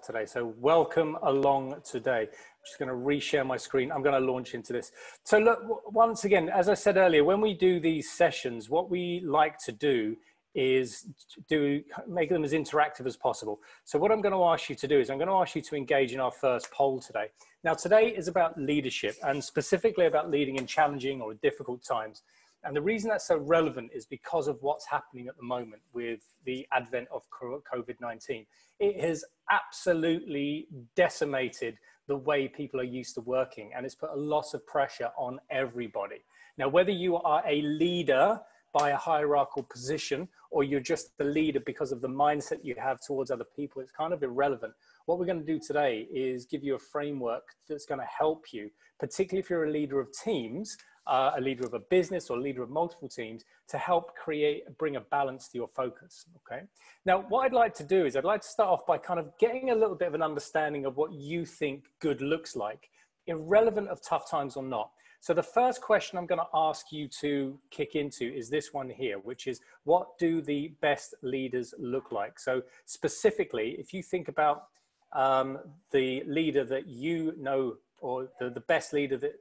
today. So welcome along today. I'm just going to reshare my screen. I'm going to launch into this. So look, once again, as I said earlier, when we do these sessions, what we like to do is do make them as interactive as possible. So what I'm going to ask you to do is I'm going to ask you to engage in our first poll today. Now today is about leadership and specifically about leading in challenging or difficult times. And the reason that's so relevant is because of what's happening at the moment with the advent of COVID 19. It has absolutely decimated the way people are used to working and it's put a lot of pressure on everybody. Now, whether you are a leader by a hierarchical position or you're just the leader because of the mindset you have towards other people, it's kind of irrelevant. What we're going to do today is give you a framework that's going to help you, particularly if you're a leader of teams uh, a leader of a business or leader of multiple teams to help create, bring a balance to your focus, okay? Now, what I'd like to do is I'd like to start off by kind of getting a little bit of an understanding of what you think good looks like, irrelevant of tough times or not. So the first question I'm gonna ask you to kick into is this one here, which is what do the best leaders look like? So specifically, if you think about um, the leader that you know or the, the best leader that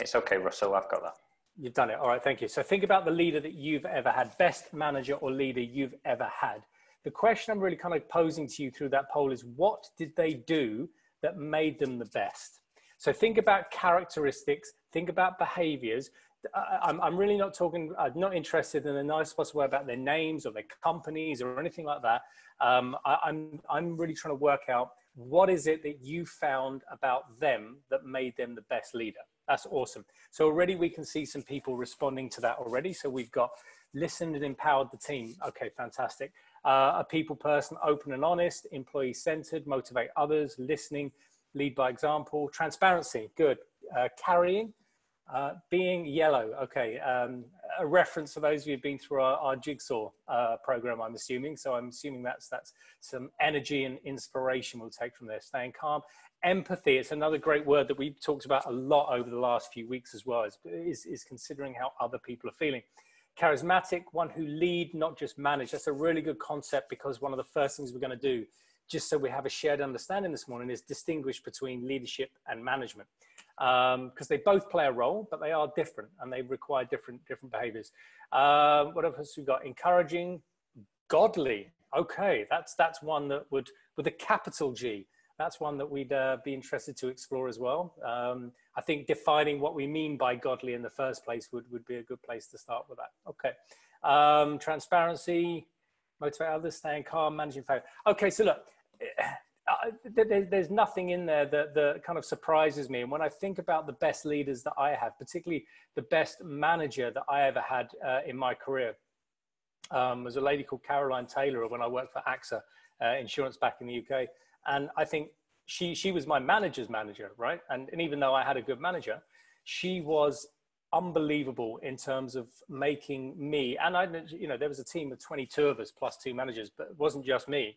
it's okay, Russell. I've got that. You've done it. All right, thank you. So think about the leader that you've ever had, best manager or leader you've ever had. The question I'm really kind of posing to you through that poll is what did they do that made them the best? So think about characteristics, think about behaviors. I'm, I'm really not talking, I'm not interested in the nice possible way about their names or their companies or anything like that. Um, I, I'm, I'm really trying to work out what is it that you found about them that made them the best leader? That's awesome. So already we can see some people responding to that already. So we've got listened and empowered the team. Okay, fantastic. Uh, a people person, open and honest, employee centered, motivate others, listening, lead by example, transparency, good. Uh, carrying, uh, being yellow, okay. Um, a reference for those of you who've been through our, our jigsaw uh, program, I'm assuming. So I'm assuming that's that's some energy and inspiration we'll take from there. Staying calm, empathy. It's another great word that we've talked about a lot over the last few weeks as well. Is is, is considering how other people are feeling. Charismatic, one who lead, not just manage. That's a really good concept because one of the first things we're going to do, just so we have a shared understanding this morning, is distinguish between leadership and management because um, they both play a role, but they are different and they require different different behaviors. Uh, what else we got? Encouraging, godly. Okay, that's that's one that would with a capital G. That's one that we'd uh, be interested to explore as well. Um, I think defining what we mean by godly in the first place would, would be a good place to start with that. Okay. Um, transparency, motivate others, staying calm, managing failure. Okay, so look, uh, there's nothing in there that, that kind of surprises me. And when I think about the best leaders that I have, particularly the best manager that I ever had uh, in my career, um, was a lady called Caroline Taylor when I worked for AXA uh, Insurance back in the UK. And I think she, she was my manager's manager, right? And, and even though I had a good manager, she was unbelievable in terms of making me, and I, you know, there was a team of 22 of us plus two managers, but it wasn't just me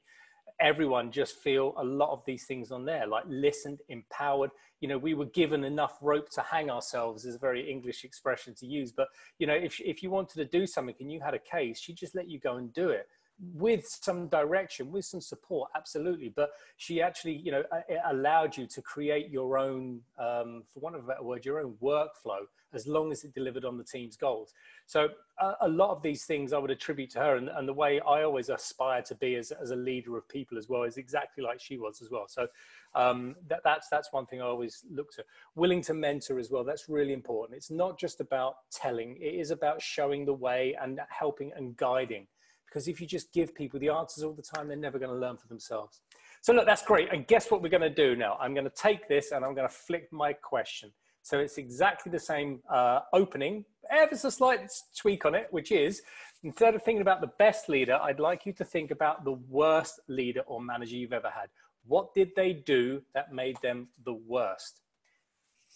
everyone just feel a lot of these things on there, like listened, empowered. You know, we were given enough rope to hang ourselves is a very English expression to use. But, you know, if, if you wanted to do something and you had a case, she just let you go and do it with some direction, with some support, absolutely. But she actually, you know, it allowed you to create your own, um, for want of a better word, your own workflow as long as it delivered on the team's goals. So a, a lot of these things I would attribute to her and, and, the way I always aspire to be as, as a leader of people as well is exactly like she was as well. So um, that, that's, that's one thing I always look to. Willing to mentor as well, that's really important. It's not just about telling, it is about showing the way and helping and guiding. Because if you just give people the answers all the time, they're never going to learn for themselves. So look, that's great. And guess what we're going to do now? I'm going to take this and I'm going to flick my question. So it's exactly the same uh, opening, ever so slight tweak on it, which is instead of thinking about the best leader, I'd like you to think about the worst leader or manager you've ever had. What did they do that made them the worst?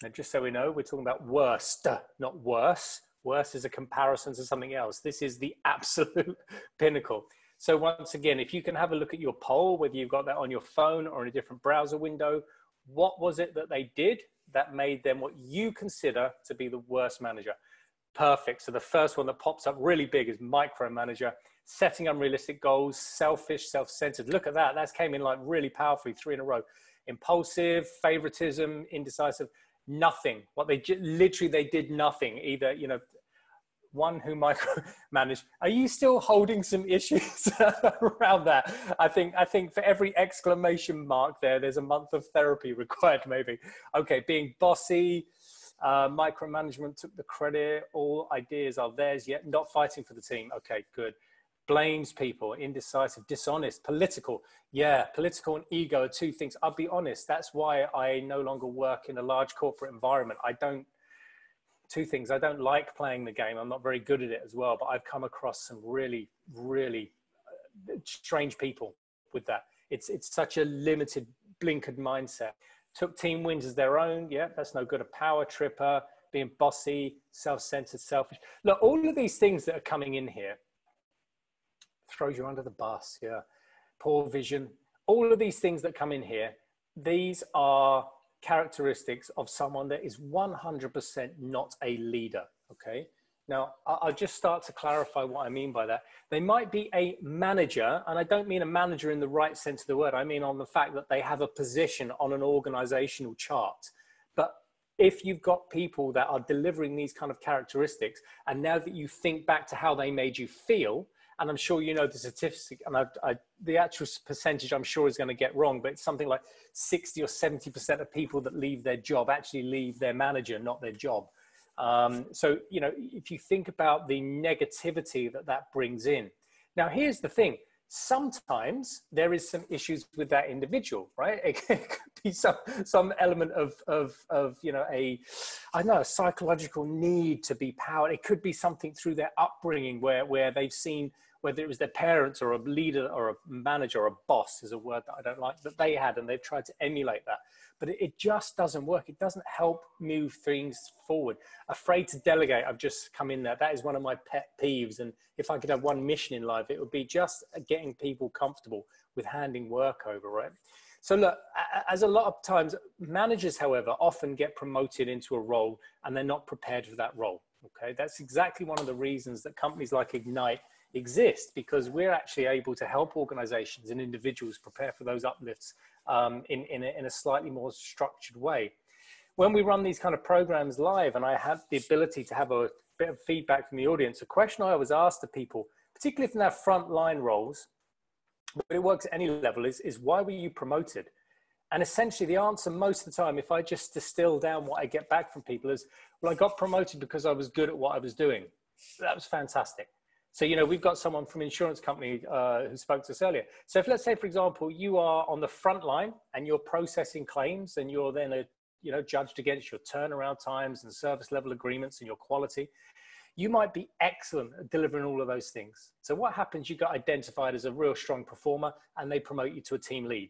Now, just so we know, we're talking about worst, not worse. Worse is a comparison to something else. This is the absolute pinnacle. So once again, if you can have a look at your poll, whether you've got that on your phone or in a different browser window, what was it that they did that made them what you consider to be the worst manager. Perfect. So the first one that pops up really big is micromanager. setting unrealistic goals, selfish, self-centered. Look at that. That came in like really powerfully, three in a row. Impulsive, favoritism, indecisive, nothing. What they literally they did nothing. Either you know, one who micromanaged. Are you still holding some issues around that? I think I think for every exclamation mark there, there's a month of therapy required. Maybe. Okay, being bossy. Uh, micromanagement took the credit. All ideas are theirs. Yet not fighting for the team. Okay, good blames people, indecisive, dishonest, political. Yeah, political and ego are two things. I'll be honest, that's why I no longer work in a large corporate environment. I don't, two things. I don't like playing the game. I'm not very good at it as well, but I've come across some really, really uh, strange people with that. It's, it's such a limited, blinkered mindset. Took team wins as their own. Yeah, that's no good. A power tripper, being bossy, self centered, selfish. Look, all of these things that are coming in here throws you under the bus. Yeah. Poor vision. All of these things that come in here, these are characteristics of someone that is 100% not a leader. Okay. Now, I'll just start to clarify what I mean by that. They might be a manager, and I don't mean a manager in the right sense of the word. I mean on the fact that they have a position on an organizational chart. But if you've got people that are delivering these kind of characteristics, and now that you think back to how they made you feel, and I'm sure you know the statistic, and I, I, the actual percentage I'm sure is going to get wrong, but it's something like 60 or 70% of people that leave their job actually leave their manager, not their job. Um, so, you know, if you think about the negativity that that brings in. Now, here's the thing sometimes there is some issues with that individual right it could be some some element of of of you know a i know a psychological need to be powered it could be something through their upbringing where where they've seen whether it was their parents or a leader or a manager or a boss is a word that I don't like that they had and they've tried to emulate that. But it, just doesn't work. It doesn't help move things forward. Afraid to delegate, I've just come in there. That is one of my pet peeves. And if I could have one mission in life, it would be just getting people comfortable with handing work over, right? So look, as a lot of times, managers, however, often get promoted into a role and they're not prepared for that role. Okay, that's exactly one of the reasons that companies like Ignite exist because we're actually able to help organizations and individuals prepare for those uplifts um, in, in a, in, a, slightly more structured way. When we run these kind of programs live, and I have the ability to have a bit of feedback from the audience, a question I always ask to people, particularly from their frontline roles, but it works at any level, is, is why were you promoted? And essentially, the answer most of the time, if I just distill down what I get back from people, is well, I got promoted because I was good at what I was doing. That was fantastic. So, you know, we've got someone from insurance company uh, who spoke to us earlier. So if let's say, for example, you are on the front line and you're processing claims and you're then, a, you know, judged against your turnaround times and service level agreements and your quality, you might be excellent at delivering all of those things. So what happens, you get identified as a real strong performer and they promote you to a team lead.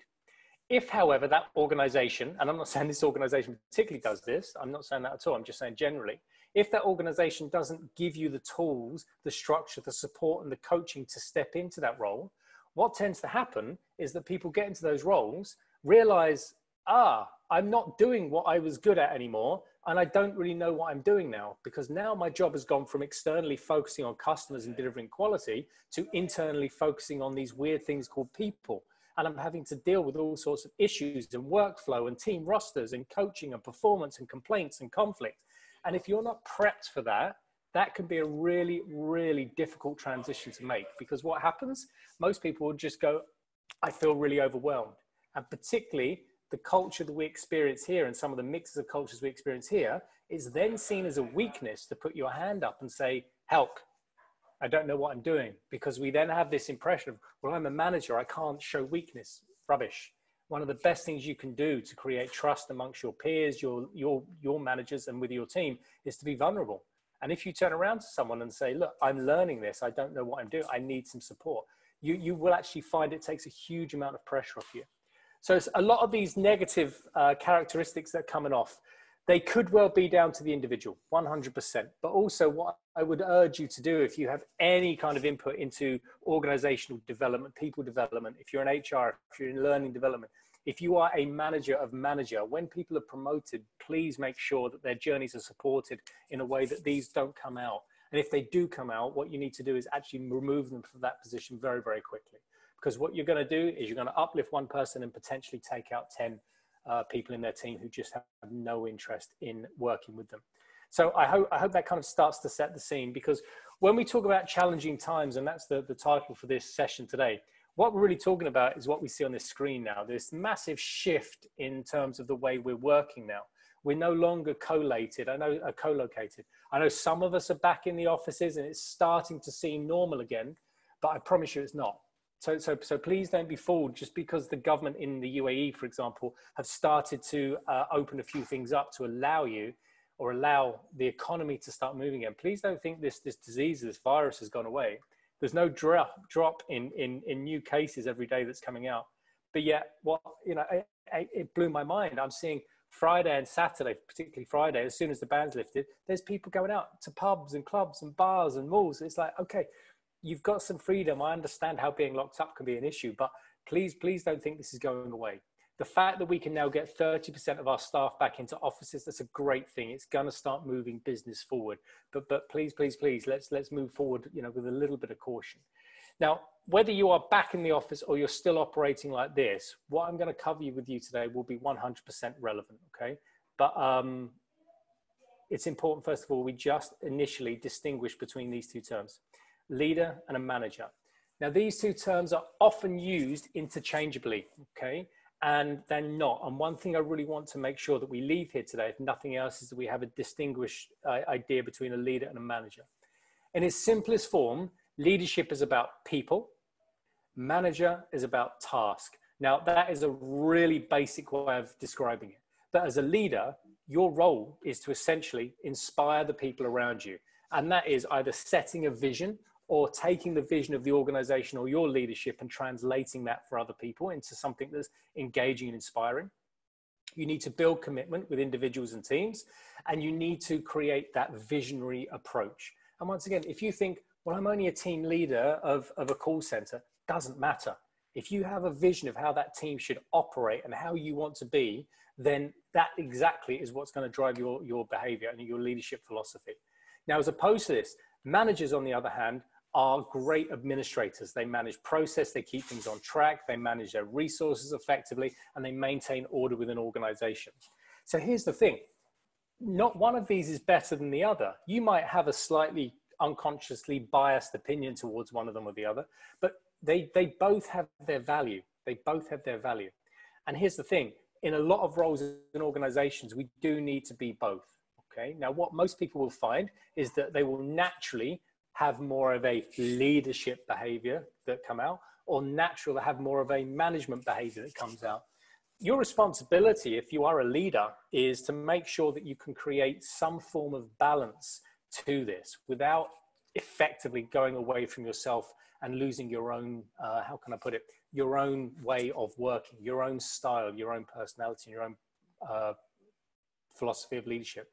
If, however, that organization, and I'm not saying this organization particularly does this, I'm not saying that at all, I'm just saying generally, if that organization doesn't give you the tools, the structure, the support, and the coaching to step into that role, what tends to happen is that people get into those roles, realize, ah, I'm not doing what I was good at anymore. And I don't really know what I'm doing now because now my job has gone from externally focusing on customers and delivering quality to internally focusing on these weird things called people. And I'm having to deal with all sorts of issues and workflow and team rosters and coaching and performance and complaints and conflict. And if you're not prepped for that, that can be a really, really difficult transition to make because what happens, most people will just go, I feel really overwhelmed. And particularly the culture that we experience here and some of the mixes of cultures we experience here is then seen as a weakness to put your hand up and say, help, I don't know what I'm doing. Because we then have this impression of, well, I'm a manager, I can't show weakness. Rubbish one of the best things you can do to create trust amongst your peers, your, your, your managers, and with your team is to be vulnerable. And if you turn around to someone and say, Look, I'm learning this, I don't know what I'm doing, I need some support, you, you will actually find it takes a huge amount of pressure off you. So, it's a lot of these negative uh, characteristics that are coming off, they could well be down to the individual, 100%. But also, what I would urge you to do if you have any kind of input into organizational development, people development, if you're in HR, if you're in learning development, if you are a manager of manager, when people are promoted, please make sure that their journeys are supported in a way that these don't come out. And if they do come out, what you need to do is actually remove them from that position very, very quickly. Because what you're going to do is you're going to uplift one person and potentially take out 10 uh, people in their team who just have no interest in working with them. So I hope, I hope that kind of starts to set the scene because when we talk about challenging times, and that's the, the title for this session today, what we're really talking about is what we see on this screen now. This massive shift in terms of the way we're working now. We're no longer collated. I know uh, co-located. I know some of us are back in the offices and it's starting to seem normal again, but I promise you it's not. So, so, so please don't be fooled just because the government in the UAE, for example, have started to uh, open a few things up to allow you or allow the economy to start moving again. Please don't think this, this disease, this virus has gone away. There's no drop, drop in, in, in new cases every day that's coming out. But yet, what, you know, it, it blew my mind. I'm seeing Friday and Saturday, particularly Friday, as soon as the ban's lifted, there's people going out to pubs and clubs and bars and malls. It's like, okay, you've got some freedom. I understand how being locked up can be an issue, but please, please don't think this is going away. The fact that we can now get 30% of our staff back into offices, that's a great thing. It's going to start moving business forward. But, but please, please, please, let's, let's move forward, you know, with a little bit of caution. Now, whether you are back in the office or you're still operating like this, what I'm going to cover you with you today will be 100% relevant, okay? But um, it's important, first of all, we just initially distinguish between these two terms leader and a manager. Now, these two terms are often used interchangeably, okay? And they're not. And one thing I really want to make sure that we leave here today, if nothing else, is that we have a distinguished uh, idea between a leader and a manager. In its simplest form, leadership is about people, manager is about task. Now, that is a really basic way of describing it. But as a leader, your role is to essentially inspire the people around you. And that is either setting a vision or taking the vision of the organization or your leadership and translating that for other people into something that's engaging and inspiring. You need to build commitment with individuals and teams, and you need to create that visionary approach. And once again, if you think, well, I'm only a team leader of, of a call center, doesn't matter. If you have a vision of how that team should operate and how you want to be, then that exactly is what's going to drive your, your behavior and your leadership philosophy. Now, as opposed to this, managers, on the other hand, are great administrators. They manage process, they keep things on track, they manage their resources effectively, and they maintain order within organizations. So here's the thing not one of these is better than the other. You might have a slightly unconsciously biased opinion towards one of them or the other, but they, they both have their value. They both have their value. And here's the thing in a lot of roles in organizations, we do need to be both. Okay. Now, what most people will find is that they will naturally have more of a leadership behavior that come out or natural to have more of a management behavior that comes out. Your responsibility if you are a leader is to make sure that you can create some form of balance to this without effectively going away from yourself and losing your own uh, how can i put it? Your own way of working your own style your own personality and your own uh, philosophy of leadership.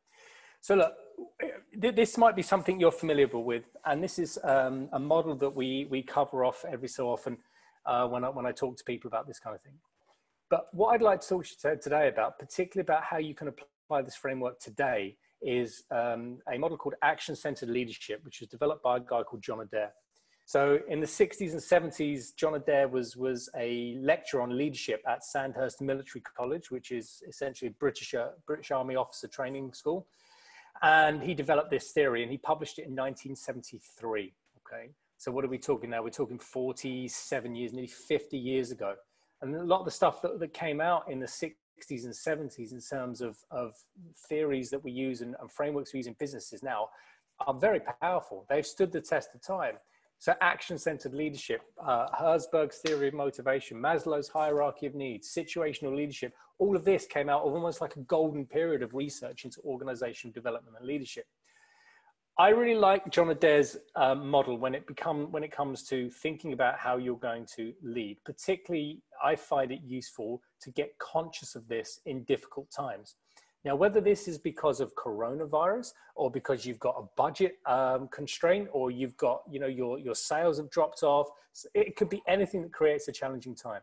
So look, this might be something you're familiar with, and this is um, a model that we, we cover off every so often uh, when, I, when I talk to people about this kind of thing. But what I'd like to talk to you today about, particularly about how you can apply this framework today, is um, a model called Action-Centered Leadership, which was developed by a guy called John Adair. So in the 60s and 70s, John Adair was, was a lecturer on leadership at Sandhurst Military College, which is essentially a British, uh, British Army officer training school. And he developed this theory and he published it in 1973. Okay. So what are we talking now? We're talking 47 years, nearly 50 years ago. And a lot of the stuff that, that came out in the 60s and 70s in terms of, of theories that we use and, and frameworks we use in businesses now are very powerful. They've stood the test of time. So action-centered leadership, uh, Herzberg's theory of motivation, Maslow's hierarchy of needs, situational leadership, all of this came out of almost like a golden period of research into organization development and leadership. I really like John Adair's um, model when it become when it comes to thinking about how you're going to lead. Particularly, I find it useful to get conscious of this in difficult times. Now, whether this is because of coronavirus or because you've got a budget um, constraint or you've got, you know, your, your sales have dropped off, it could be anything that creates a challenging time.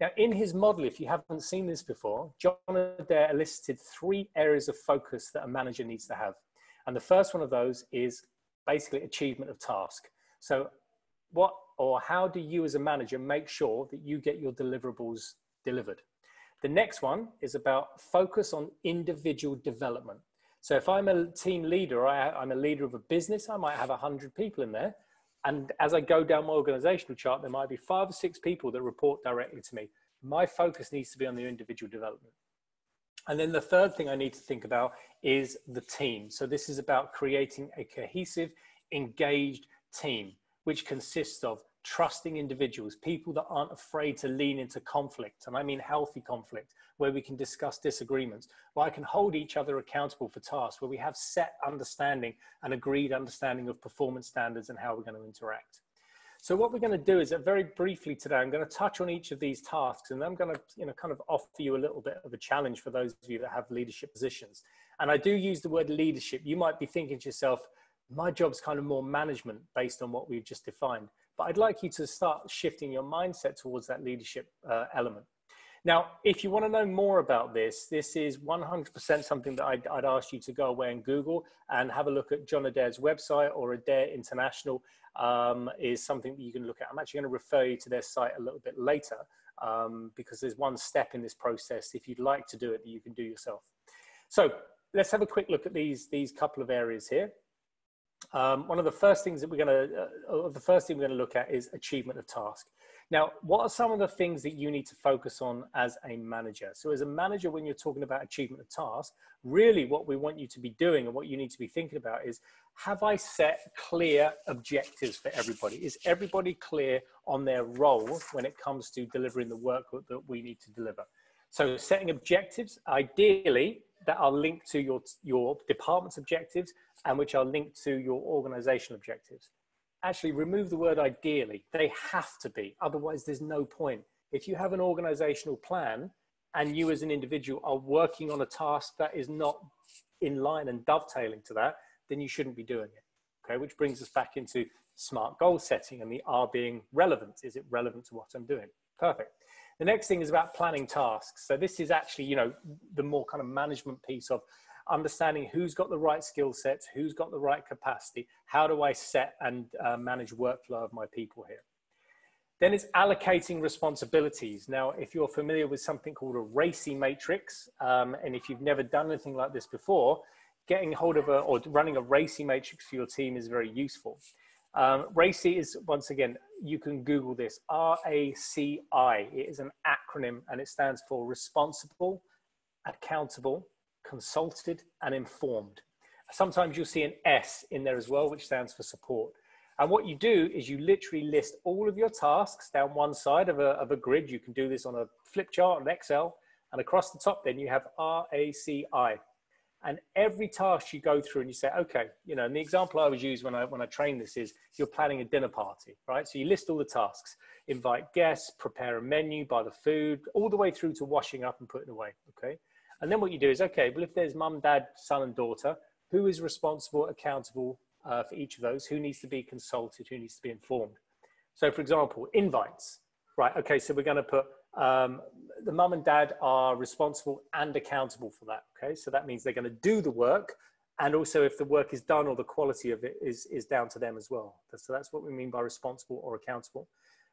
Now, in his model, if you haven't seen this before, John Adair elicited three areas of focus that a manager needs to have. And the first one of those is basically achievement of task. So, what or how do you as a manager make sure that you get your deliverables delivered? The next one is about focus on individual development. So if I'm a team leader, I, am a leader of a business, I might have 100 people in there. And as I go down my organizational chart, there might be five or six people that report directly to me. My focus needs to be on the individual development. And then the third thing I need to think about is the team. So this is about creating a cohesive, engaged team, which consists of trusting individuals, people that aren't afraid to lean into conflict. And I mean healthy conflict, where we can discuss disagreements, where I can hold each other accountable for tasks, where we have set understanding and agreed understanding of performance standards and how we're going to interact. So what we're going to do is that very briefly today, I'm going to touch on each of these tasks and I'm going to, you know, kind of offer you a little bit of a challenge for those of you that have leadership positions. And I do use the word leadership. You might be thinking to yourself, my job's kind of more management based on what we've just defined. But I'd like you to start shifting your mindset towards that leadership uh, element. Now, if you want to know more about this, this is 100% something that I'd, I'd, ask you to go away and Google and have a look at John Adair's website or Adair International um, is something that you can look at. I'm actually going to refer you to their site a little bit later um, because there's one step in this process if you'd like to do it that you can do yourself. So let's have a quick look at these, these couple of areas here. Um, one of the first things that we're going to, uh, the first thing we're going to look at is achievement of task. Now, what are some of the things that you need to focus on as a manager? So, as a manager, when you're talking about achievement of task, really what we want you to be doing and what you need to be thinking about is have I set clear objectives for everybody? Is everybody clear on their role when it comes to delivering the work that we need to deliver? So, setting objectives, ideally, that are linked to your, your department's objectives and which are linked to your organizational objectives. Actually, remove the word ideally. They have to be, otherwise, there's no point. If you have an organizational plan and you as an individual are working on a task that is not in line and dovetailing to that, then you shouldn't be doing it. Okay, which brings us back into smart goal setting and the R being relevant. Is it relevant to what I'm doing? Perfect. The next thing is about planning tasks. So this is actually, you know, the more kind of management piece of understanding who's got the right skill sets, who's got the right capacity, how do I set and uh, manage workflow of my people here. Then it's allocating responsibilities. Now, if you're familiar with something called a RACI matrix, um, and if you've never done anything like this before, getting hold of a, or running a RACI matrix for your team is very useful. Um, RACI is, once again, you can Google this, R-A-C-I. It is an acronym and it stands for responsible, accountable, consulted and informed. Sometimes you'll see an S in there as well, which stands for support. And what you do is you literally list all of your tasks down one side of a, of a grid. You can do this on a flip chart on Excel. And across the top, then you have RACI. And every task you go through and you say, okay, you know, and the example I always use when I, when I train this is you're planning a dinner party, right? So you list all the tasks, invite guests, prepare a menu, buy the food, all the way through to washing up and putting away, okay? And then what you do is, okay, well, if there's mum, dad, son, and daughter, who is responsible, accountable uh, for each of those? Who needs to be consulted? Who needs to be informed? So, for example, invites, right? Okay, so we're going to put um, the mum and dad are responsible and accountable for that. Okay, so that means they're going to do the work, and also if the work is done or the quality of it is is down to them as well. So that's what we mean by responsible or accountable.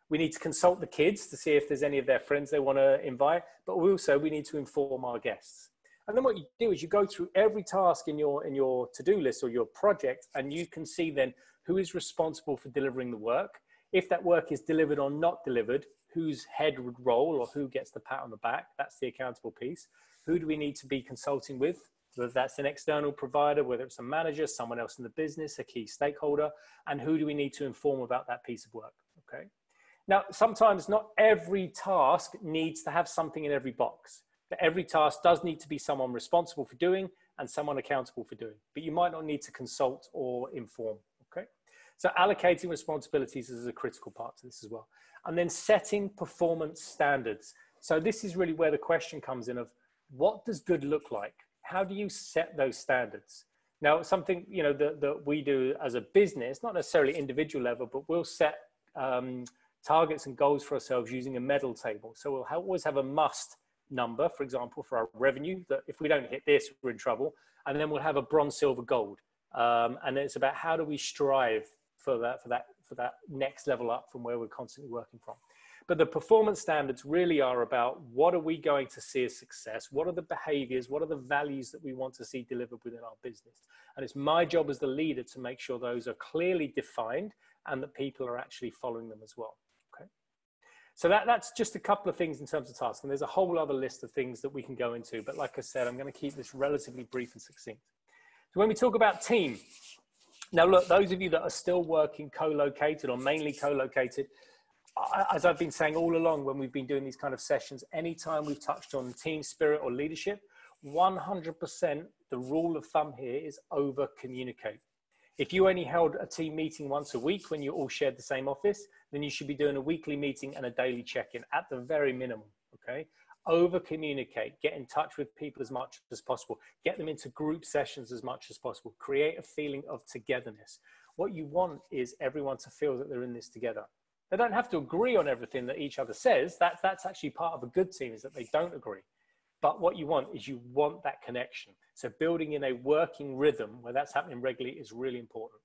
We need to consult the kids to see if there's any of their friends they want to invite, but we also we need to inform our guests. And then what you do is you go through every task in your in your to-do list or your project, and you can see then who is responsible for delivering the work. If that work is delivered or not delivered, whose head would roll or who gets the pat on the back. That's the accountable piece. Who do we need to be consulting with? Whether that's an external provider, whether it's a manager, someone else in the business, a key stakeholder, and who do we need to inform about that piece of work? Okay. Now, sometimes not every task needs to have something in every box. But every task does need to be someone responsible for doing and someone accountable for doing. But you might not need to consult or inform. Okay. So allocating responsibilities is a critical part to this as well. And then setting performance standards. So this is really where the question comes in of what does good look like? How do you set those standards? Now, something you know that, that we do as a business, not necessarily individual level, but we'll set um, targets and goals for ourselves using a medal table. So we'll always have a must number, for example, for our revenue, that if we don't hit this, we're in trouble. And then we'll have a bronze, silver, gold. Um, and it's about how do we strive for that, for that, for that next level up from where we're constantly working from. But the performance standards really are about what are we going to see as success? What are the behaviors? What are the values that we want to see delivered within our business? And it's my job as the leader to make sure those are clearly defined and that people are actually following them as well. Okay. So that, that's just a couple of things in terms of tasks. And there's a whole other list of things that we can go into. But like I said, I'm going to keep this relatively brief and succinct. So when we talk about team, now look, those of you that are still working co-located or mainly co-located, as I've been saying all along when we've been doing these kind of sessions, anytime we've touched on team spirit or leadership, 100% the rule of thumb here is over communicate. If you only held a team meeting once a week when you all shared the same office, then you should be doing a weekly meeting and a daily check in at the very minimum. Okay. Over communicate, get in touch with people as much as possible, get them into group sessions as much as possible, create a feeling of togetherness. What you want is everyone to feel that they're in this together. They don't have to agree on everything that each other says. That, that's actually part of a good team is that they don't agree. But what you want is you want that connection. So building in a working rhythm where that's happening regularly is really important.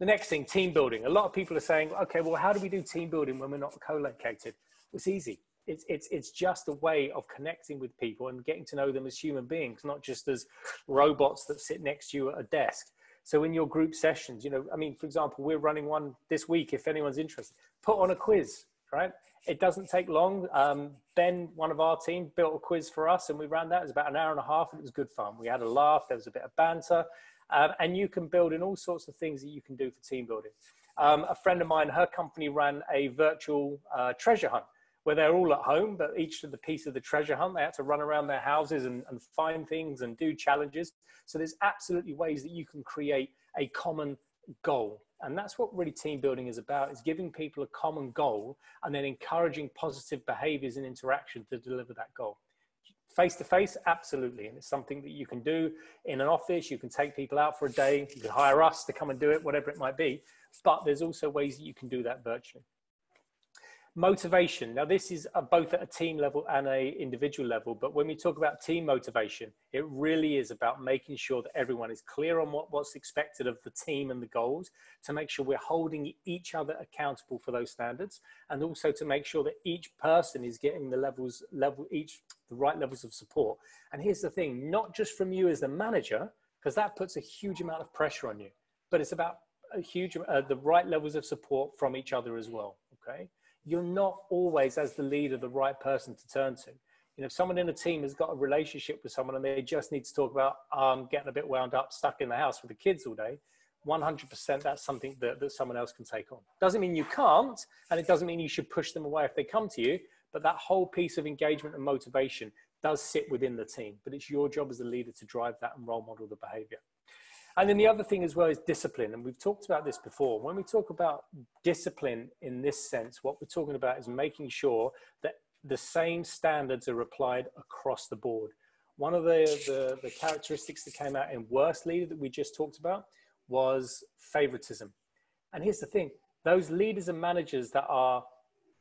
The next thing, team building. A lot of people are saying, okay, well, how do we do team building when we're not co-located? It's easy. It's, it's, it's just a way of connecting with people and getting to know them as human beings, not just as robots that sit next to you at a desk. So in your group sessions, you know, I mean, for example, we're running one this week. If anyone's interested, put on a quiz, right? It doesn't take long. Um, ben, one of our team, built a quiz for us, and we ran that. It was about an hour and a half, and it was good fun. We had a laugh. There was a bit of banter, um, and you can build in all sorts of things that you can do for team building. Um, a friend of mine, her company ran a virtual uh, treasure hunt where they're all at home, but each of the piece of the treasure hunt, they had to run around their houses and, and find things and do challenges. So there's absolutely ways that you can create a common goal. And that's what really team building is about, is giving people a common goal and then encouraging positive behaviors and interaction to deliver that goal. Face to face, absolutely. And it's something that you can do in an office. You can take people out for a day. You can hire us to come and do it, whatever it might be. But there's also ways that you can do that virtually motivation. Now this is both at a team level and a individual level but when we talk about team motivation it really is about making sure that everyone is clear on what, what's expected of the team and the goals to make sure we're holding each other accountable for those standards and also to make sure that each person is getting the levels level each the right levels of support. And here's the thing not just from you as the manager because that puts a huge amount of pressure on you but it's about a huge uh, the right levels of support from each other as well okay you're not always, as the leader, the right person to turn to. You know, if someone in a team has got a relationship with someone and they just need to talk about um, getting a bit wound up, stuck in the house with the kids all day, 100% that's something that, that someone else can take on. Doesn't mean you can't, and it doesn't mean you should push them away if they come to you, but that whole piece of engagement and motivation does sit within the team. But it's your job as a leader to drive that and role model the behavior. And then the other thing as well is discipline. And we've talked about this before. When we talk about discipline in this sense, what we're talking about is making sure that the same standards are applied across the board. One of the, the, the characteristics that came out in worst leader that we just talked about was favoritism. And here's the thing those leaders and managers that are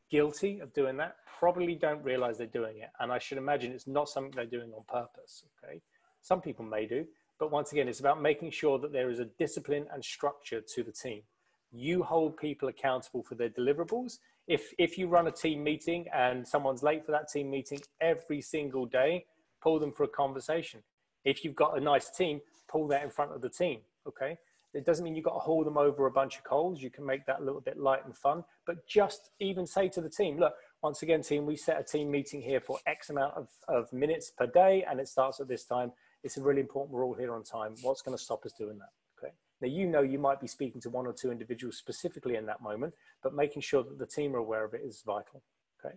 guilty of doing that probably don't realize they're doing it. And I should imagine it's not something they're doing on purpose. Okay. Some people may do, but once again, it's about making sure that there is a discipline and structure to the team. You hold people accountable for their deliverables. If, if you run a team meeting and someone's late for that team meeting every single day, pull them for a conversation. If you've got a nice team, pull that in front of the team. Okay. It doesn't mean you've got to haul them over a bunch of coals. You can make that a little bit light and fun, but just even say to the team, look, once again, team, we set a team meeting here for X amount of, of minutes per day, and it starts at this time it's a really important all here on time. What's going to stop us doing that? Okay. Now, you know, you might be speaking to one or two individuals specifically in that moment, but making sure that the team are aware of it is vital. Okay.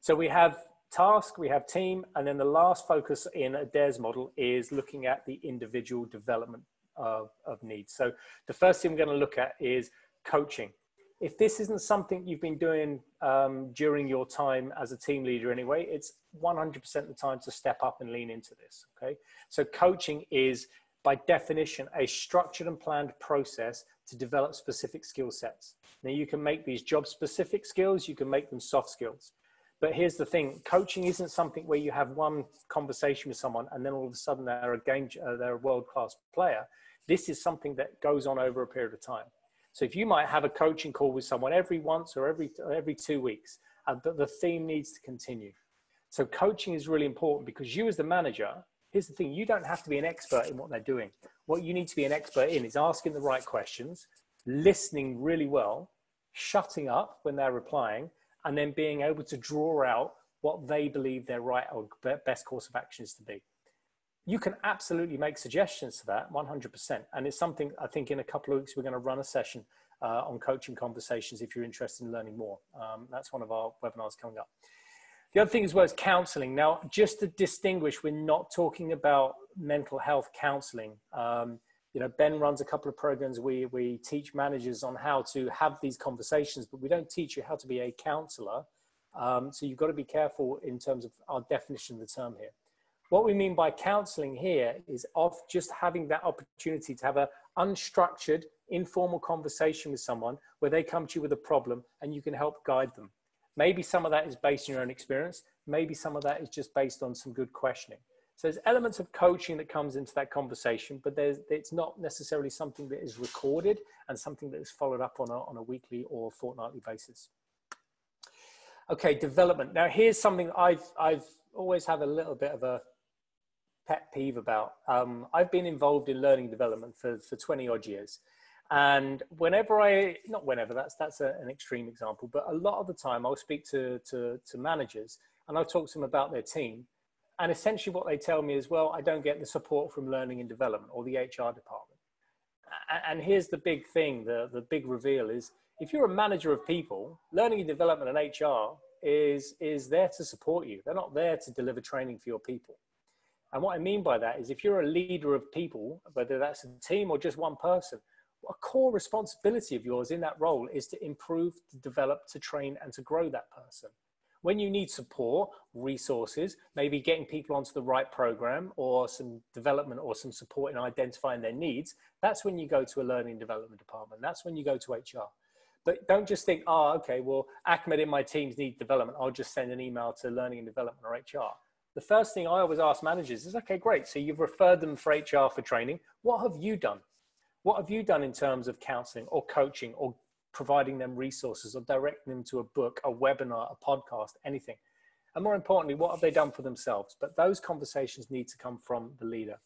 So we have task, we have team, and then the last focus in Adair's model is looking at the individual development of, of needs. So the first thing we're going to look at is coaching if this isn't something you've been doing um, during your time as a team leader anyway, it's 100% the time to step up and lean into this. Okay. So coaching is by definition a structured and planned process to develop specific skill sets. Now you can make these job specific skills, you can make them soft skills. But here's the thing: coaching isn't something where you have one conversation with someone and then all of a sudden they're a game, uh, they're a world class player. This is something that goes on over a period of time. So if you might have a coaching call with someone every once or every every two weeks, uh, but the theme needs to continue. So coaching is really important because you as the manager, here's the thing, you don't have to be an expert in what they're doing. What you need to be an expert in is asking the right questions, listening really well, shutting up when they're replying, and then being able to draw out what they believe their right or best course of action is to be. You can absolutely make suggestions to that 100%. And it's something I think in a couple of weeks we're going to run a session uh, on coaching conversations if you're interested in learning more. Um, that's one of our webinars coming up. The other thing as well is counseling. Now, just to distinguish, we're not talking about mental health counseling. Um, you know, Ben runs a couple of programs. We, we teach managers on how to have these conversations, but we don't teach you how to be a counselor. Um, so you've got to be careful in terms of our definition of the term here. What we mean by counseling here is of just having that opportunity to have an unstructured, informal conversation with someone where they come to you with a problem and you can help guide them. Maybe some of that is based on your own experience. Maybe some of that is just based on some good questioning. So there's elements of coaching that comes into that conversation, but it's not necessarily something that is recorded and something that is followed up on a, on a weekly or fortnightly basis. Okay, development. Now here's something I've, I've always had a little bit of a pet peeve about. Um, I've been involved in learning development for, for 20 odd years. And whenever I, not whenever, that's, that's a, an extreme example, but a lot of the time I'll speak to, to, to managers and I'll talk to them about their team. And essentially what they tell me is, well, I don't get the support from learning and development or the HR department. And here's the big thing, the, the big reveal is if you're a manager of people, learning and development and HR is, is there to support you. They're not there to deliver training for your people. And what I mean by that is if you're a leader of people, whether that's a team or just one person, a core responsibility of yours in that role is to improve, to develop, to train, and to grow that person. When you need support, resources, maybe getting people onto the right program or some development or some support in identifying their needs, that's when you go to a learning development department. That's when you go to HR. But don't just think, oh, okay, well, Ahmed in my teams need development. I'll just send an email to learning and development or HR. The first thing I always ask managers is, okay, great. So you've referred them for HR for training. What have you done? What have you done in terms of counseling or coaching or providing them resources or directing them to a book, a webinar, a podcast, anything? And more importantly, what have they done for themselves? But those conversations need to come from the leader.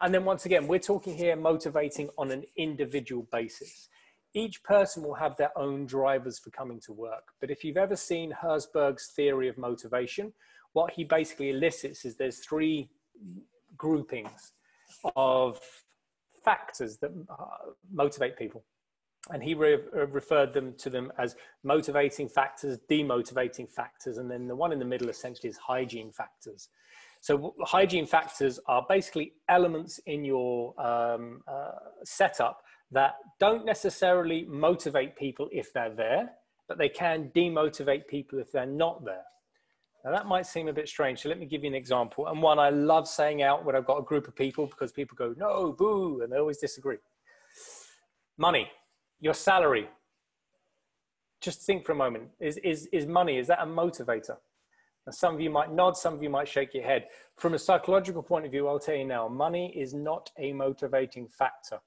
And then once again, we're talking here motivating on an individual basis. Each person will have their own drivers for coming to work. But if you've ever seen Herzberg's theory of motivation, what he basically elicits is there's three groupings of factors that uh, motivate people. And he re- uh, referred them to them as motivating factors, demotivating factors, and then the one in the middle essentially is hygiene factors. So hygiene factors are basically elements in your um, uh, setup that don't necessarily motivate people if they're there, but they can demotivate people if they're not there. Now that might seem a bit strange. So let me give you an example. And one I love saying out when I've got a group of people because people go, no, boo, and they always disagree. Money, your salary. Just think for a moment. Is, is, is money, is that a motivator? Now, some of you might nod, some of you might shake your head. From a psychological point of view, I'll tell you now, money is not a motivating factor.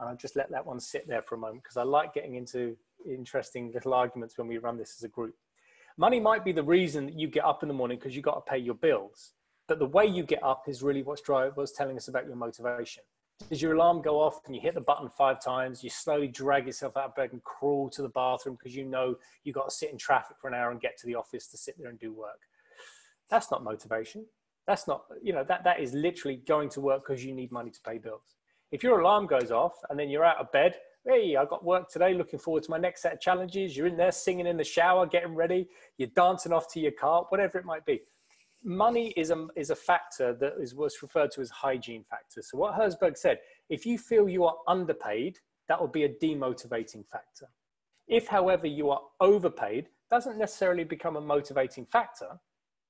And I'll just let that one sit there for a moment because I like getting into interesting little arguments when we run this as a group. Money might be the reason that you get up in the morning because you got to pay your bills. But the way you get up is really what's, what's telling us about your motivation. Does your alarm go off and you hit the button five times? You slowly drag yourself out of bed and crawl to the bathroom because you know you've got to sit in traffic for an hour and get to the office to sit there and do work. That's not motivation. That's not, you know, that, that is literally going to work because you need money to pay bills. If your alarm goes off and then you're out of bed hey, I got work today, looking forward to my next set of challenges. You're in there singing in the shower, getting ready, you're dancing off to your car, whatever it might be. Money is a, is a factor that is what's referred to as hygiene factor. So what Herzberg said, if you feel you are underpaid, that will be a demotivating factor. If, however, you are overpaid, doesn't necessarily become a motivating factor.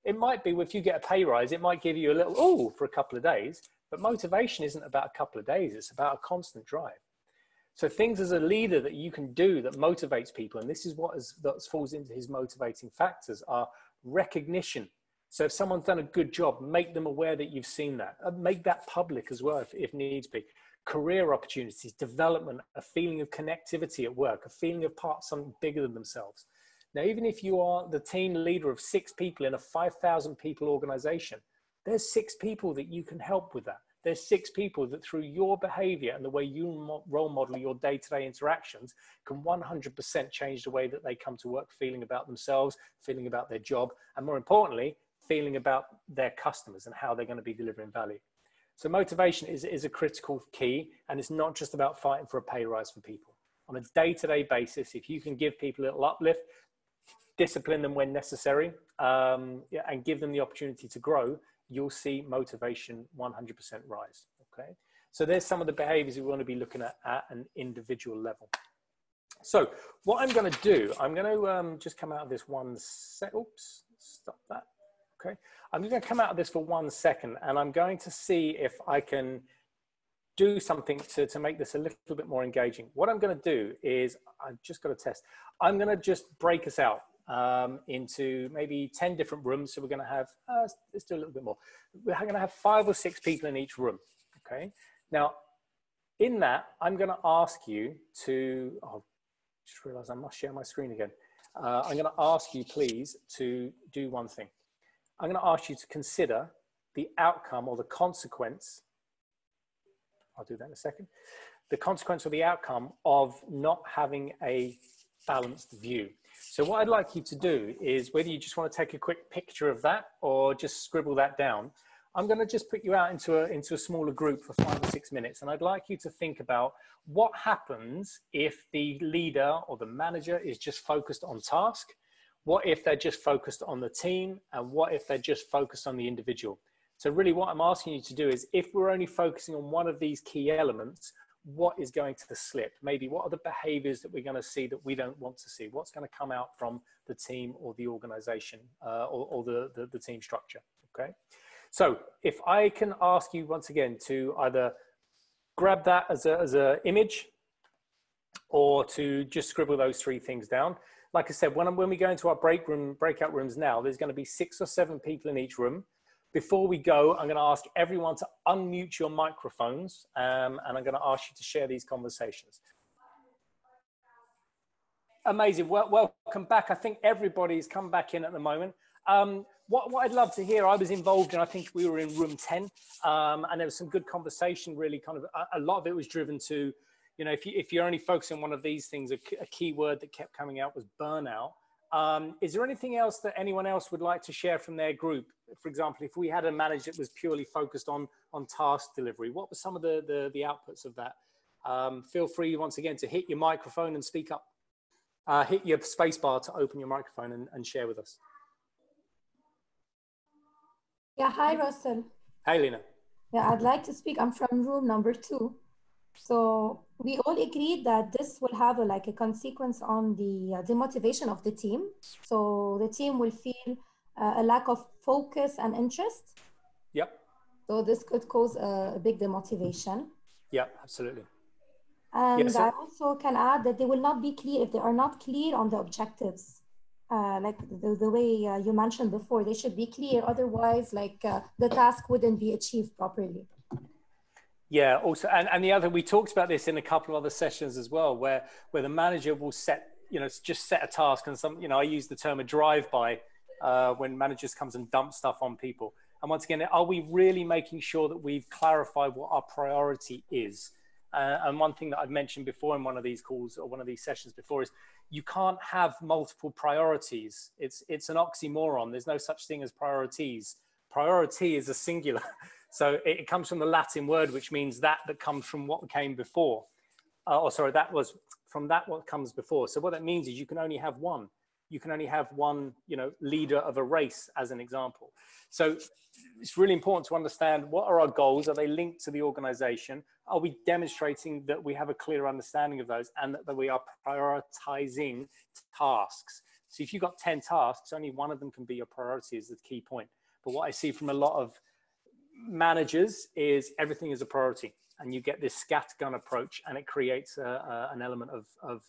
It might be if you get a pay rise, it might give you a little, oh, for a couple of days. But motivation isn't about a couple of days, it's about a constant drive. So things as a leader that you can do that motivates people, and this is what is, that falls into his motivating factors, are recognition. So if someone's done a good job, make them aware that you've seen that. Uh, make that public as well if, if needs be. career opportunities, development, a feeling of connectivity at work, a feeling of part of something bigger than themselves. Now, even if you are the team leader of six people in a 5,000 people organization, there's six people that you can help with that. There's six people that through your behavior and the way you role model your day to day interactions can 100% change the way that they come to work, feeling about themselves, feeling about their job, and more importantly, feeling about their customers and how they're going to be delivering value. So motivation is, is a critical key, and it's not just about fighting for a pay rise for people. On a day-to-day basis, if you can give people a little uplift, discipline them when necessary, um, and give them the opportunity to grow, you'll see motivation 100% rise. Okay, so there's some of the behaviors we want to be looking at at an individual level. So what I'm going to do, I'm going to um, just come out of this one set. Oops, stop that. Okay, I'm going to come out of this for one second and I'm going to see if I can do something to, to make this a little bit more engaging. What I'm going to do is, I've just got to test. I'm going to just break us out um, into maybe 10 different rooms. So we're going to have, uh, let's do a little bit more. We're going to have five or six people in each room. Okay. Now, in that, I'm going to ask you to, oh, just realize I must share my screen again. Uh, I'm going to ask you, please, to do one thing. I'm going to ask you to consider the outcome or the consequence. I'll do that in a second. The consequence or the outcome of not having a balanced view. So what I'd like you to do is whether you just want to take a quick picture of that or just scribble that down, I'm going to just put you out into a, into a smaller group for five or six minutes. And I'd like you to think about what happens if the leader or the manager is just focused on task what if they're just focused on the team? And what if they're just focused on the individual? So, really, what I'm asking you to do is if we're only focusing on one of these key elements, what is going to slip? Maybe what are the behaviors that we're going to see that we don't want to see? What's going to come out from the team or the organization uh, or, or the, the, the team structure? Okay. So, if I can ask you once again to either grab that as an as a image or to just scribble those three things down like I said, when, when we go into our break room, breakout rooms now, there's going to be six or seven people in each room. Before we go, I'm going to ask everyone to unmute your microphones um, and I'm going to ask you to share these conversations. Amazing. Well, welcome back. I think everybody's come back in at the moment. Um, what, what, I'd love to hear, I was involved in, I think we were in room 10, um, and there was some good conversation, really kind of, a, a lot of it was driven to you know, if, you, if you're only focusing on one of these things, a, a key word that kept coming out was burnout. Um, is there anything else that anyone else would like to share from their group? For example, if we had a manager that was purely focused on, on task delivery, what were some of the, the, the outputs of that? Um, feel free once again to hit your microphone and speak up. Uh, hit your spacebar to open your microphone and, and share with us. Yeah, hi, Russell. Hi, Lena. Yeah, I'd like to speak. I'm from room number two. So we all agreed that this will have a, like a consequence on the uh, the motivation of the team. So the team will feel uh, a lack of focus and interest. Yep. So this could cause a, a big demotivation. Yeah, absolutely. And yes, I also can add that they will not be clear if they are not clear on the objectives. Uh, like the, the way uh, you mentioned before, they should be clear. Otherwise, like uh, the task wouldn't be achieved properly. Yeah, also, and, and the other, we talked about this in a couple of other sessions as well, where where the manager will set, you know, just set a task, and some, you know, I use the term a drive-by uh, when managers comes and dump stuff on people. And once again, are we really making sure that we've clarified what our priority is? Uh, and one thing that I've mentioned before in one of these calls or one of these sessions before is you can't have multiple priorities. It's it's an oxymoron. There's no such thing as priorities. Priority is a singular. So it comes from the Latin word, which means that that comes from what came before. Uh, or sorry, that was from that what comes before. So what that means is you can only have one. You can only have one, you know, leader of a race, as an example. So it's really important to understand what are our goals? Are they linked to the organization? Are we demonstrating that we have a clear understanding of those and that, that we are prioritizing tasks? So if you've got 10 tasks, only one of them can be your priority is the key point. But what I see from a lot of managers is everything is a priority and you get this scattergun approach and it creates a, a, an element of, of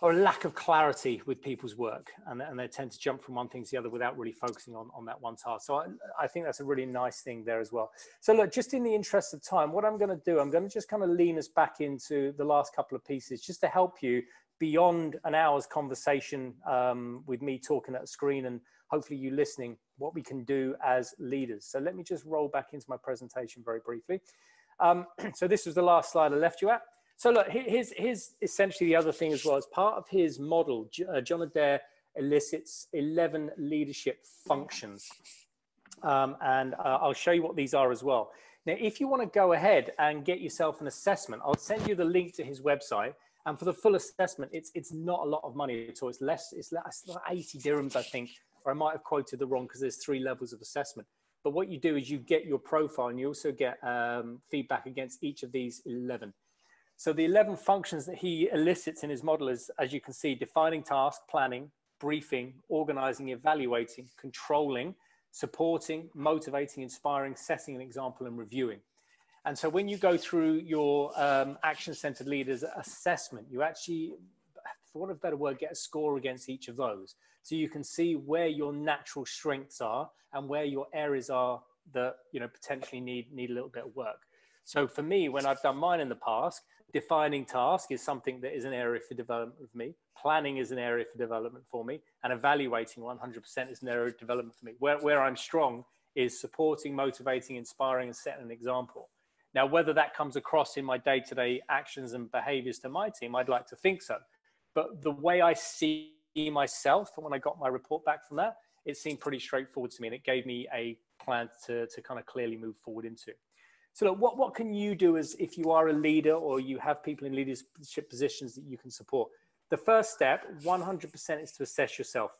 or a lack of clarity with people's work and, and they tend to jump from one thing to the other without really focusing on, on that one task. So I, I think that's a really nice thing there as well. So look, just in the interest of time, what I'm going to do, I'm going to just kind of lean us back into the last couple of pieces just to help you beyond an hour's conversation um, with me talking at a screen and hopefully you listening, what we can do as leaders. So let me just roll back into my presentation very briefly. Um, so this was the last slide I left you at. So look, here's, here's essentially the other thing as well. As part of his model, uh, John Adair elicits 11 leadership functions. Um, and uh, I'll show you what these are as well. Now, if you want to go ahead and get yourself an assessment, I'll send you the link to his website. And for the full assessment, it's it's not a lot of money at all. It's less, it's, less, like 80 dirhams, I think, or I might have quoted the wrong because there's three levels of assessment. But what you do is you get your profile and you also get um, feedback against each of these 11. So the 11 functions that he elicits in his model is, as you can see, defining task, planning, briefing, organizing, evaluating, controlling, supporting, motivating, inspiring, setting an example, and reviewing. And so when you go through your um, action-centered leaders assessment, you actually, for want of a better word, get a score against each of those. So you can see where your natural strengths are and where your areas are that you know potentially need need a little bit of work. So for me, when I've done mine in the past, defining task is something that is an area for development for me. Planning is an area for development for me. And evaluating 100% is an area of development for me. Where, where I'm strong is supporting, motivating, inspiring, and setting an example. Now, whether that comes across in my day to day actions and behaviors to my team, I'd like to think so. But the way I see myself, and when I got my report back from that, it seemed pretty straightforward to me and it gave me a plan to, to kind of clearly move forward into. So look, what, what can you do as if you are a leader or you have people in leadership positions that you can support? The first step, 100% is to assess yourself.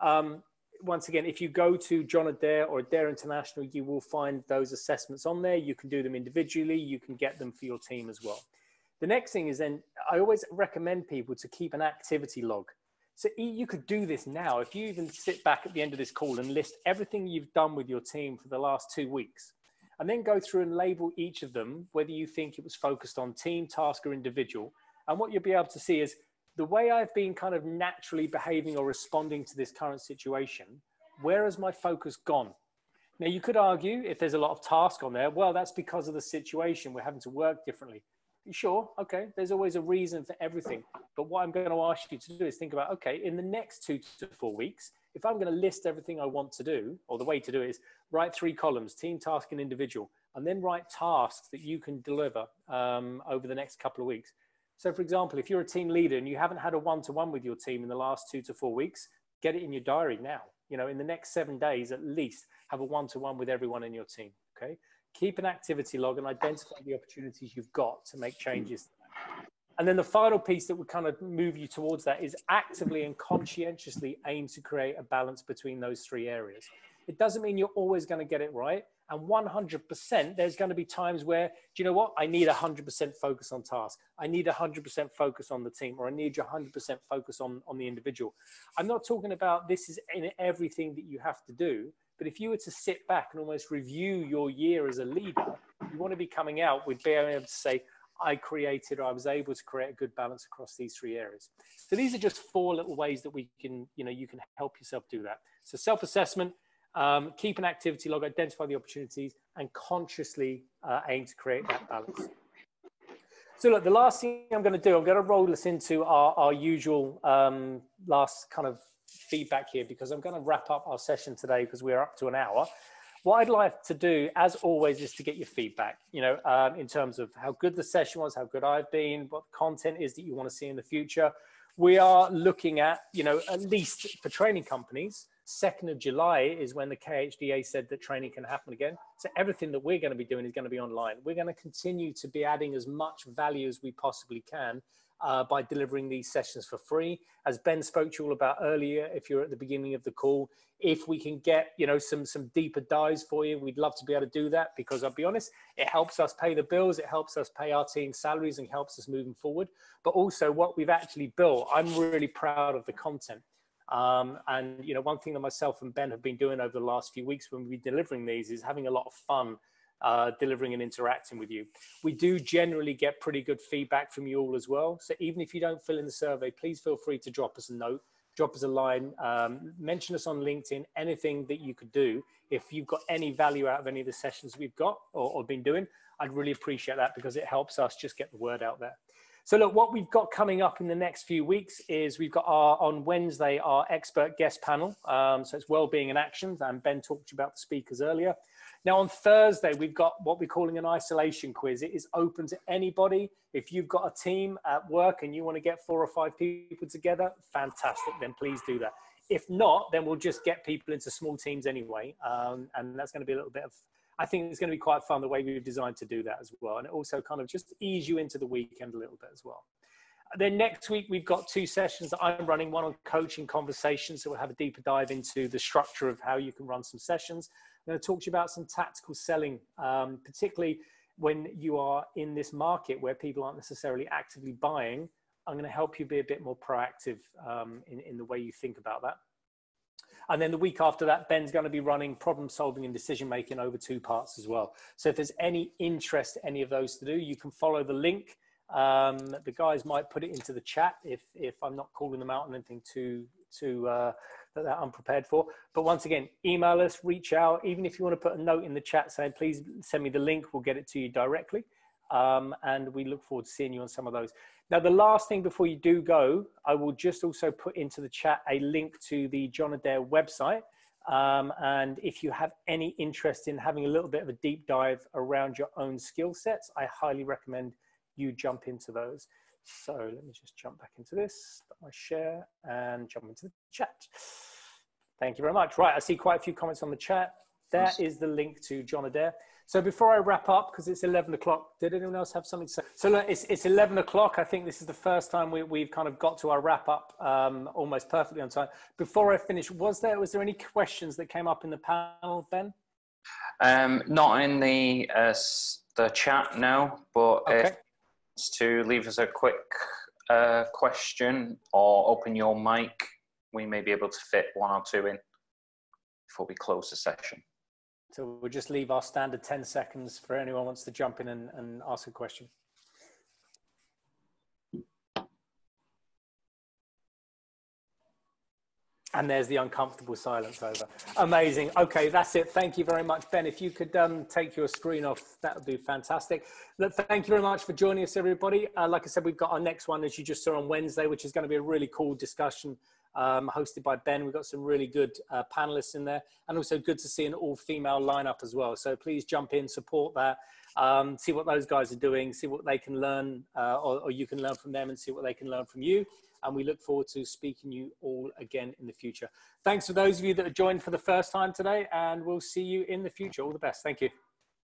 Um, once again, if you go to John Adair or Adair International, you will find those assessments on there. You can do them individually. You can get them for your team as well. The next thing is then I always recommend people to keep an activity log. So you could do this now. If you even sit back at the end of this call and list everything you've done with your team for the last two weeks, and then go through and label each of them, whether you think it was focused on team, task, or individual. And what you'll be able to see is the way I've been kind of naturally behaving or responding to this current situation, where has my focus gone? Now, you could argue if there's a lot of task on there, well, that's because of the situation. We're having to work differently. Sure, okay, there's always a reason for everything. But what I'm going to ask you to do is think about okay, in the next two to four weeks, if I'm going to list everything I want to do, or the way to do it is write three columns, team, task, and individual, and then write tasks that you can deliver um, over the next couple of weeks. So, for example, if you're a team leader and you haven't had a one-to-one with your team in the last two to four weeks, get it in your diary now. You know, in the next seven days at least, have a one-to-one with everyone in your team. Okay, keep an activity log and identify the opportunities you've got to make changes. And then the final piece that would kind of move you towards that is actively and conscientiously aim to create a balance between those three areas. It doesn't mean you're always going to get it right. And 100%, there's going to be times where, do you know what? I need 100% focus on task. I need 100% focus on the team, or I need 100% focus on, on the individual. I'm not talking about this is in everything that you have to do. But if you were to sit back and almost review your year as a leader, you want to be coming out with being able to say, I created or I was able to create a good balance across these three areas. So these are just four little ways that we can, you know, you can help yourself do that. So self-assessment, um, keep an activity log, identify the opportunities, and consciously uh, aim to create that balance. So look, the last thing I'm going to do, I'm going to roll us into our, our usual um, last kind of feedback here because I'm going to wrap up our session today because we're up to an hour what I'd like to do, as always, is to get your feedback, you know, um, in terms of how good the session was, how good I've been, what content is that you want to see in the future. We are looking at, you know, at least for training companies, 2nd of July is when the KHDA said that training can happen again. So everything that we're going to be doing is going to be online. We're going to continue to be adding as much value as we possibly can uh, by delivering these sessions for free. As Ben spoke to you all about earlier, if you're at the beginning of the call, if we can get you know some some deeper dives for you, we'd love to be able to do that because I'll be honest, it helps us pay the bills, it helps us pay our team salaries, and helps us moving forward. But also what we've actually built, I'm really proud of the content. Um, and you know, one thing that myself and Ben have been doing over the last few weeks when we've been delivering these is having a lot of fun uh, delivering and interacting with you. We do generally get pretty good feedback from you all as well. So even if you don't fill in the survey, please feel free to drop us a note, drop us a line, um, mention us on LinkedIn, anything that you could do. If you've got any value out of any of the sessions we've got or, or been doing, I'd really appreciate that because it helps us just get the word out there. So look, what we've got coming up in the next few weeks is we've got our on Wednesday our expert guest panel. Um, so it's well-being in action, and Ben talked about the speakers earlier. Now on Thursday we've got what we're calling an isolation quiz. It is open to anybody. If you've got a team at work and you want to get four or five people together, fantastic. Then please do that. If not, then we'll just get people into small teams anyway, um, and that's going to be a little bit of I think it's going to be quite fun the way we've designed to do that as well. And it also kind of just ease you into the weekend a little bit as well. Then next week, we've got two sessions that I'm running one on coaching conversations. So we'll have a deeper dive into the structure of how you can run some sessions. I'm going to talk to you about some tactical selling, um, particularly when you are in this market where people aren't necessarily actively buying. I'm going to help you be a bit more proactive um, in, in the way you think about that. And then the week after that, Ben's going to be running problem solving and decision making over two parts as well. So if there's any interest, any of those to do, you can follow the link. Um, the guys might put it into the chat if if I'm not calling them out on anything too too uh, that they're unprepared for. But once again, email us, reach out. Even if you want to put a note in the chat saying please send me the link, we'll get it to you directly. Um, and we look forward to seeing you on some of those. Now, the last thing before you do go, I will just also put into the chat a link to the John Adair website. Um, and if you have any interest in having a little bit of a deep dive around your own skill sets, I highly recommend you jump into those. So let me just jump back into this, my share and jump into the chat. Thank you very much. Right, I see quite a few comments on the chat. There is the link to John Adair. So before I wrap up, because it's 11 o'clock, did anyone else have something to say? So look, it's, it's 11 o'clock. I think this is the first time we, we've kind of got to our wrap up um, almost perfectly on time. Before I finish, was there, was there any questions that came up in the panel, Ben? Um, not in the, uh, the chat, no, but okay. if to leave us a quick uh, question or open your mic, we may be able to fit one or two in before we close the session. So we'll just leave our standard 10 seconds for anyone wants to jump in and, and ask a question. And there's the uncomfortable silence over. Amazing. Okay, that's it. Thank you very much, Ben. If you could um, take your screen off, that would be fantastic. Look, thank you very much for joining us, everybody. Uh, like I said, we've got our next one, as you just saw on Wednesday, which is going to be a really cool discussion um, hosted by Ben. We've got some really good uh, panelists in there, and also good to see an all-female lineup as well. So please jump in, support that, um, see what those guys are doing, see what they can learn, uh, or, or, you can learn from them, and see what they can learn from you. And we look forward to speaking you all again in the future. Thanks for those of you that have joined for the first time today, and we'll see you in the future. All the best. Thank you.